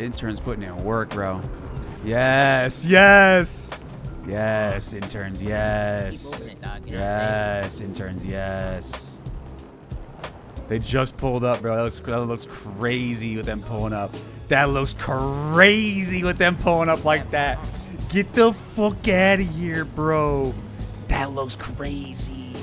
Interns putting in work, bro. Yes, yes, yes. Interns, yes. it, dog. Yes, interns, yes. They just pulled up, bro. That looks, that looks crazy with them pulling up. That looks crazy with them pulling up like that. Get the fuck out of here, bro. That looks crazy.